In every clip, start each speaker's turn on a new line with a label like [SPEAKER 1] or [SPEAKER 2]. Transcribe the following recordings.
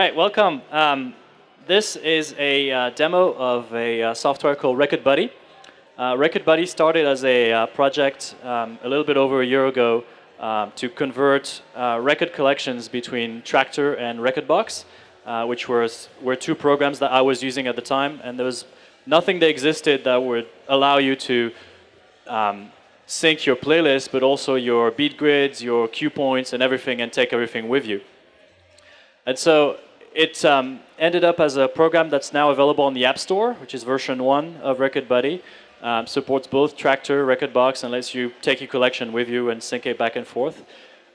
[SPEAKER 1] right, welcome. Um, this is a uh, demo of a uh, software called Rekord Buddy. Uh, Rekord Buddy started as a uh, project um, a little bit over a year ago um, to convert uh, record collections between Traktor and Rekordbox, uh, which was, were two programs that I was using at the time, and there was nothing that existed that would allow you to um, sync your playlist, but also your beat grids, your cue points, and everything, and take everything with you. And so it um, ended up as a program that's now available on the App Store, which is version one of Rekord Buddy. Um, supports both Traktor, Rekordbox, and lets you take your collection with you and sync it back and forth.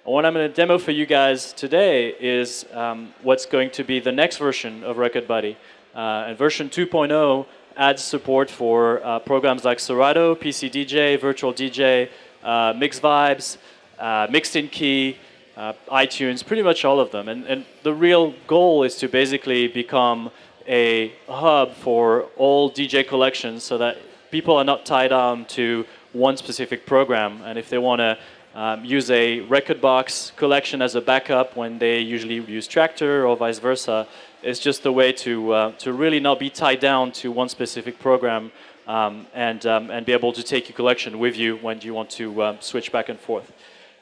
[SPEAKER 1] What I'm going to demo for you guys today is um, what's going to be the next version of Rekord Buddy. Uh, and version 2.0 adds support for uh, programs like Serato, PC DJ, Virtual DJ, uh, Mix Vibes, uh, Mixed in Key, uh, iTunes, pretty much all of them. And, and the real goal is to basically become a hub for all DJ collections so that people are not tied down to one specific program. And if they want to um, use a Rekordbox collection as a backup when they usually use Traktor or vice versa, it's just a way to, uh, to really not be tied down to one specific program um, and, um, and be able to take your collection with you when you want to um, switch back and forth.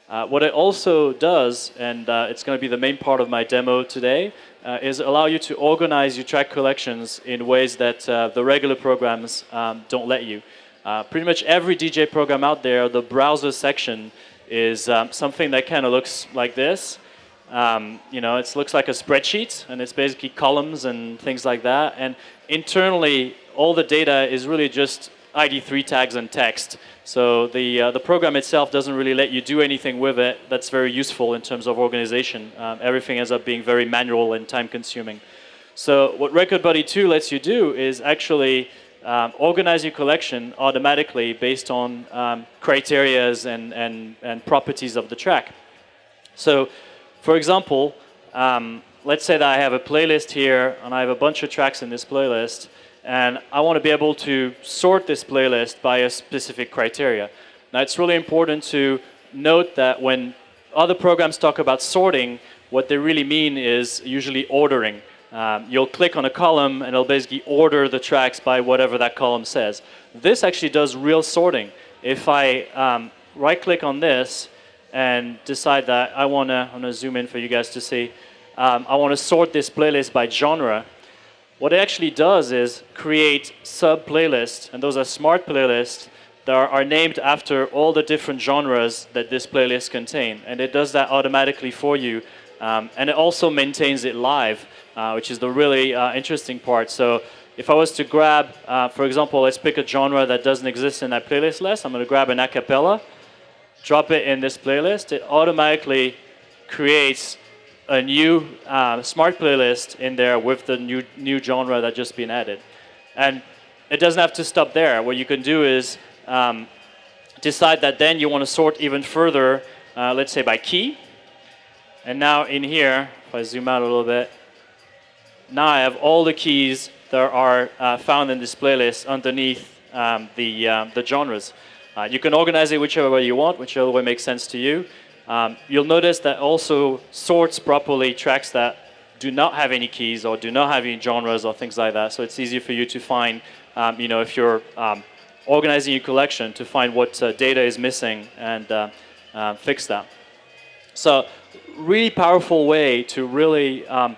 [SPEAKER 1] Uh, what it also does, and uh, it's going to be the main part of my demo today, uh, is allow you to organize your track collections in ways that uh, the regular programs um, don't let you. Uh, pretty much every DJ program out there, the browser section is um, something that kind of looks like this. Um, you know, it looks like a spreadsheet, and it's basically columns and things like that. And internally, all the data is really just ID3 tags and text. So the, uh, the program itself doesn't really let you do anything with it that's very useful in terms of organization. Um, everything ends up being very manual and time consuming. So what Rekord Buddy 2 lets you do is actually um, organize your collection automatically based on um, criterias and, and, and properties of the track. So for example, um, let's say that I have a playlist here and I have a bunch of tracks in this playlist and I want to be able to sort this playlist by a specific criteria. Now, it's really important to note that when other programs talk about sorting, what they really mean is usually ordering. Um, you'll click on a column and it'll basically order the tracks by whatever that column says. This actually does real sorting. If I um, right click on this and decide that I want to, I'm going to zoom in for you guys to see, um, I want to sort this playlist by genre, what it actually does is create sub-playlists, and those are smart playlists that are, are, named after all the different genres that this playlist contain. And it does that automatically for you. Um, and it also maintains it live, uh, which is the really uh, interesting part. So if I was to grab, uh, for example, let's pick a genre that doesn't exist in that playlist list. I'm going to grab an acapella, drop it in this playlist. It automatically creates a new uh, smart playlist in there with the new new genre that just been added. And it doesn't have to stop there. What you can do is um, decide that then you want to sort even further, uh, let's say by key. And now in here, if I zoom out a little bit, now I have all the keys that are uh, found in this playlist underneath um, the, um, the genres. Uh, you can organize it whichever way you want, whichever way makes sense to you. Um, you'll notice that also sorts properly tracks that do not have any keys or do not have any genres or things like that. So it's easy for you to find, um, you know, if you're um, organizing your collection to find what uh, data is missing and uh, uh, fix that. So really powerful way to really, um,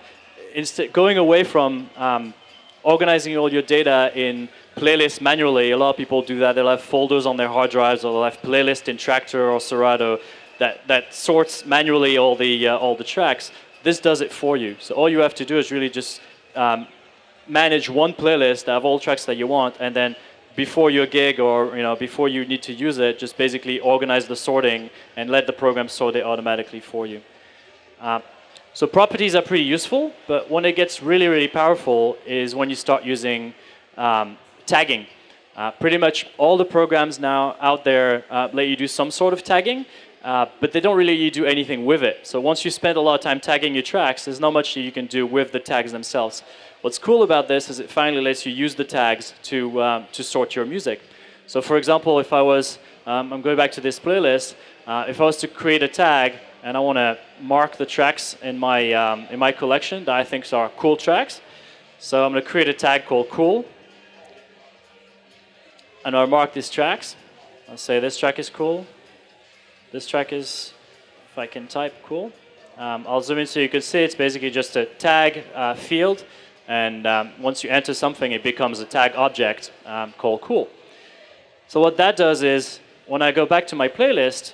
[SPEAKER 1] instead going away from um, organizing all your data in playlists manually. A lot of people do that. They'll have folders on their hard drives or they'll have playlists in Traktor or Serato that, that sorts manually all the, uh, all the tracks. This does it for you. So all you have to do is really just um, manage one playlist of all tracks that you want, and then before your gig or you know before you need to use it, just basically organize the sorting and let the program sort it automatically for you. Uh, so properties are pretty useful, but when it gets really, really powerful is when you start using um, tagging. Uh, pretty much all the programs now out there uh, let you do some sort of tagging, uh, but they don't really do anything with it. So once you spend a lot of time tagging your tracks, there's not much you can do with the tags themselves. What's cool about this is it finally lets you use the tags to, um, to sort your music. So for example, if I was, um, I'm going back to this playlist, uh, if I was to create a tag and I want to mark the tracks in my, um, in my collection that I think are cool tracks. So I'm going to create a tag called cool. And I'll mark these tracks. I'll say this track is cool. This track is, if I can type, cool. Um, I'll zoom in so you can see it's basically just a tag uh, field. And um, once you enter something, it becomes a tag object um, called cool. So what that does is, when I go back to my playlist,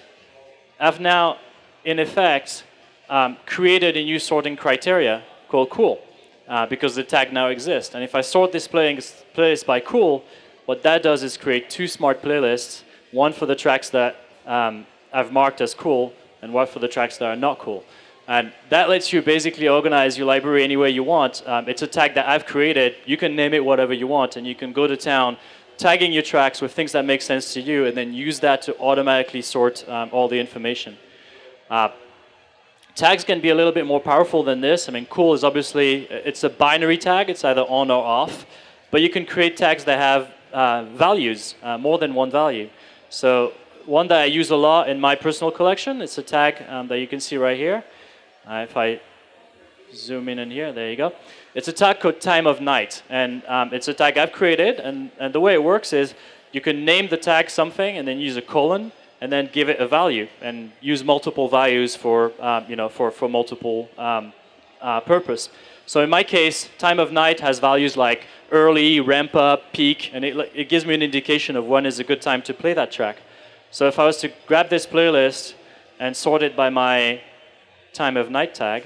[SPEAKER 1] I've now, in effect, um, created a new sorting criteria called cool uh, because the tag now exists. And if I sort this playlist by cool, what that does is create two smart playlists, one for the tracks that um, I've marked as cool, and one for the tracks that are not cool. And that lets you basically organize your library any way you want. Um, it's a tag that I've created. You can name it whatever you want, and you can go to town tagging your tracks with things that make sense to you, and then use that to automatically sort um, all the information. Uh, Tags can be a little bit more powerful than this. I mean, cool is obviously, it's a binary tag. It's either on or off. But you can create tags that have uh, values, uh, more than one value. So one that I use a lot in my personal collection, it's a tag um, that you can see right here. Uh, if I zoom in in here, there you go. It's a tag called time of night. And um, it's a tag I've created. And, and the way it works is you can name the tag something and then use a colon and then give it a value and use multiple values for, um, you know, for, for multiple um, uh, purpose. So in my case, time of night has values like early, ramp up, peak, and it, it gives me an indication of when is a good time to play that track. So if I was to grab this playlist and sort it by my time of night tag,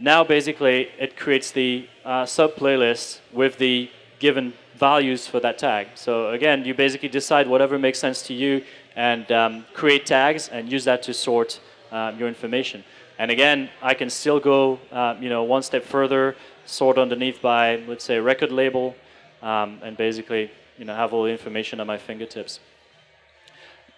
[SPEAKER 1] now basically it creates the uh, sub playlist with the given values for that tag. So again, you basically decide whatever makes sense to you and um, create tags and use that to sort um, your information. And again, I can still go uh, you know, one step further, sort underneath by, let's say, record label, um, and basically you know, have all the information at my fingertips.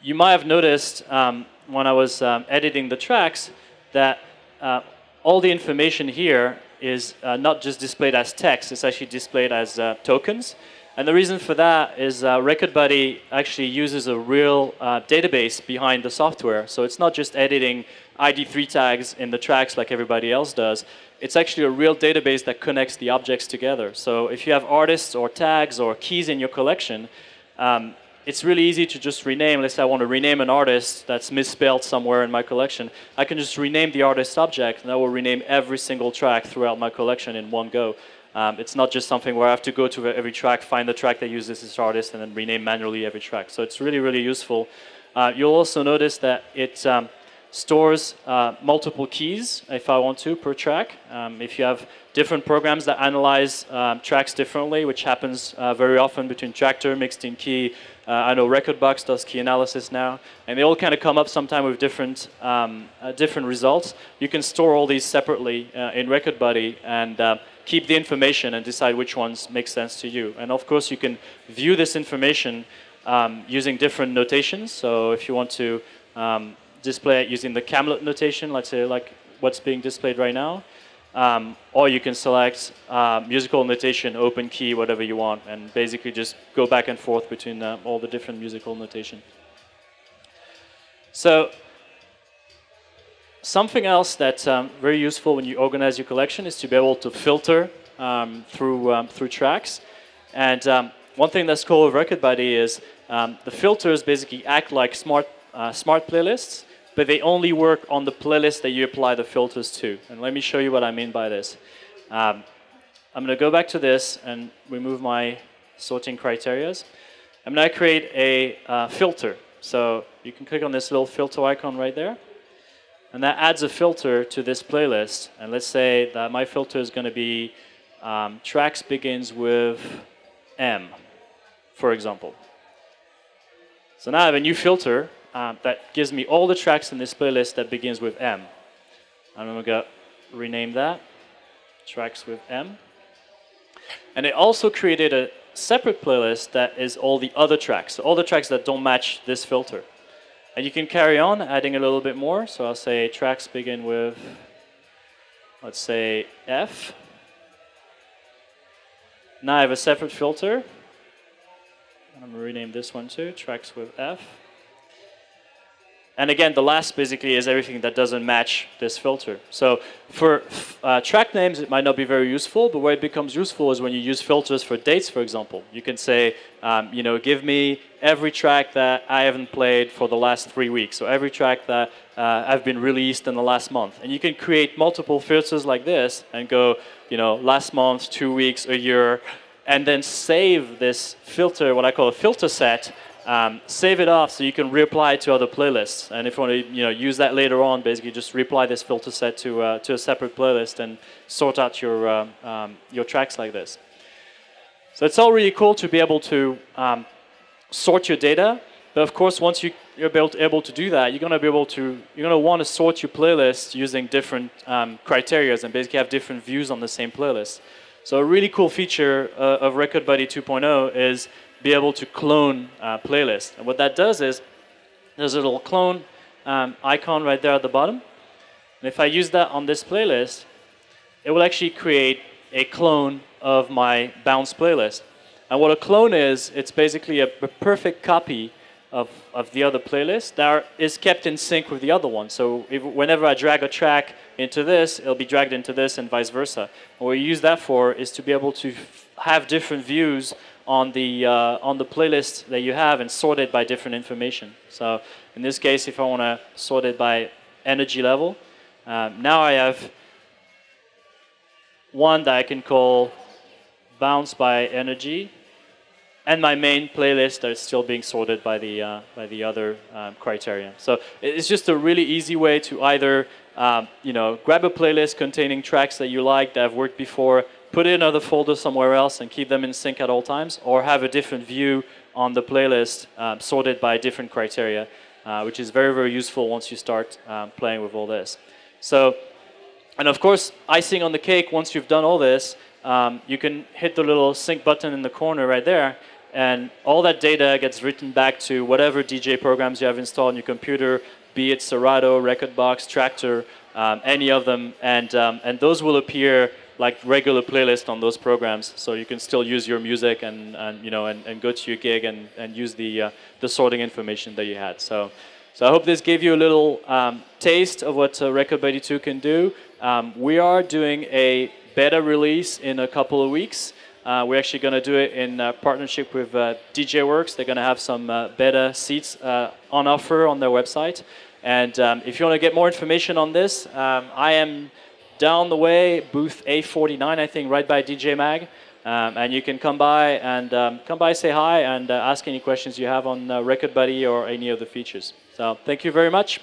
[SPEAKER 1] You might have noticed um, when I was um, editing the tracks that uh, all the information here is uh, not just displayed as text, it's actually displayed as uh, tokens. And the reason for that is uh, Rekord Buddy actually uses a real uh, database behind the software. So it's not just editing ID3 tags in the tracks like everybody else does. It's actually a real database that connects the objects together. So if you have artists or tags or keys in your collection, um, it's really easy to just rename. Let's say I want to rename an artist that's misspelled somewhere in my collection. I can just rename the artist object, and that will rename every single track throughout my collection in one go. Um, it's not just something where I have to go to every track, find the track that uses this artist, and then rename manually every track. So it's really, really useful. Uh, you'll also notice that it um, stores uh, multiple keys, if I want to, per track. Um, if you have different programs that analyze um, tracks differently, which happens uh, very often between Traktor, Mixed in Key, uh, I know Rekordbox does key analysis now, and they all kind of come up sometime with different um, uh, different results. You can store all these separately uh, in Rekord Buddy and uh, keep the information and decide which ones make sense to you. And of course, you can view this information um, using different notations. So if you want to um, display it using the Camelot notation, let's say like what's being displayed right now, um, or you can select uh, musical notation, open key, whatever you want, and basically just go back and forth between uh, all the different musical notation. So something else that's um, very useful when you organize your collection is to be able to filter um, through, um, through tracks. And um, one thing that's cool with Rekord Buddy is um, the filters basically act like smart, uh, smart playlists but they only work on the playlist that you apply the filters to. And let me show you what I mean by this. Um, I'm going to go back to this and remove my sorting criterias. I'm going to create a uh, filter. So you can click on this little filter icon right there. And that adds a filter to this playlist. And let's say that my filter is going to be um, tracks begins with M, for example. So now I have a new filter um, that gives me all the tracks in this playlist that begins with M. I'm going to rename that, tracks with M. And it also created a separate playlist that is all the other tracks, so all the tracks that don't match this filter. And you can carry on adding a little bit more. So I'll say tracks begin with, let's say, F. Now I have a separate filter. I'm going to rename this one too, tracks with F. and again, the last basically is everything that doesn't match this filter. So for uh, track names, it might not be very useful, but where it becomes useful is when you use filters for dates, for example. You can say, um, you know, give me every track that I haven't played for the last three weeks, or every track that uh, I've been released in the last month. And you can create multiple filters like this and go, you know, last month, two weeks, a year, and then save this filter, what I call a filter set, um, save it off so you can reapply it to other playlists. And if you want to you know, use that later on, basically just reapply this filter set to, uh, to a separate playlist and sort out your, um, um, your tracks like this. So it's all really cool to be able to um, sort your data. But of course, once you, to, able to do that, you're going to be able to, you're going to want to sort your playlist using different um, criteria and basically have different views on the same playlist. So a really cool feature uh, of Rekord Buddy 2.0 is be able to clone uh, playlists. And what that does is there's a little clone um, icon right there at the bottom. And if I use that on this playlist, it will actually create a clone of my bounce playlist. And what a clone is, it's basically a, a perfect copy of, of the other playlist that is kept in sync with the other one. So if, whenever I drag a track into this, it'll be dragged into this and vice versa. what we use that for is to be able to have different views on the, uh, on the playlist that you have and sort it by different information. So in this case, if I want to sort it by energy level, um, now I have one that I can call bounce by energy, and my main playlist that is still being sorted by the, uh, by the other um, criteria. So it's just a really easy way to either um, you know, grab a playlist containing tracks that you like that have worked before, put it in another folder somewhere else and keep them in sync at all times, or have a different view on the playlist um, sorted by different criteria, uh, which is very, very useful once you start um, playing with all this. So, and of course, icing on the cake, once you've done all this, um, you can hit the little sync button in the corner right there, and all that data gets written back to whatever DJ programs you have installed on your computer, be it Serato, Rekordbox, Traktor, um, any of them, and, um, and those will appear like regular playlist on those programs, so you can still use your music and, and you know and, and go to your gig and, and use the uh, the sorting information that you had. So. So I hope this gave you a little um, taste of what uh, Rekord Buddy 2 can do. Um, we are doing a beta release in a couple of weeks. Uh, we're actually going to do it in uh, partnership with uh, DJWORX. They're going to have some uh, beta seats on offer on their website. And um, if you want to get more information on this, um, I am down the way, booth A49, I think, right by DJ Mag. Um, and you can come by and um, come by, say hi, and uh, ask any questions you have on uh, Rekord Buddy or any of the features. So thank you very much.